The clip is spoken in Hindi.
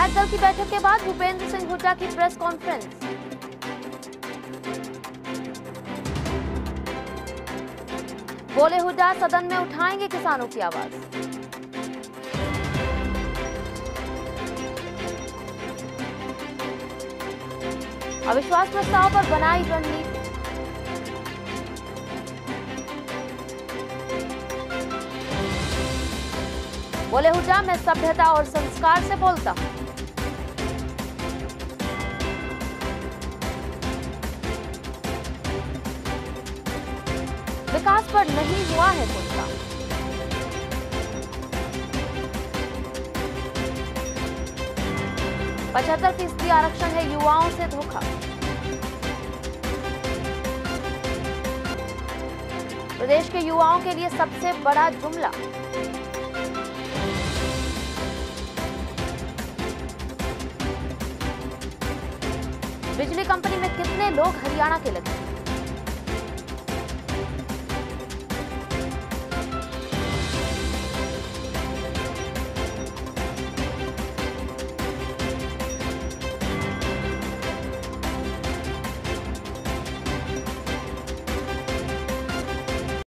विधायक दल की बैठक के बाद भूपेंद्र सिंह हुड्डा की प्रेस कॉन्फ्रेंस। बोले हुड्डा, सदन में उठाएँगे किसानों की आवाज़। अविश्वास प्रस्ताव पर बनाई रणनीति। बोले हुड्डा, मैं सभ्यता और संस्कार से बोलता हूँ। विकास पर नहीं हुआ है काम पचहत्तर फ़ीसदी आरक्षण है युवाओं से धोखा। प्रदेश के युवाओं के लिए सबसे बड़ा जुमला। बिजली कंपनी में कितने लोग हरियाणा के लगे?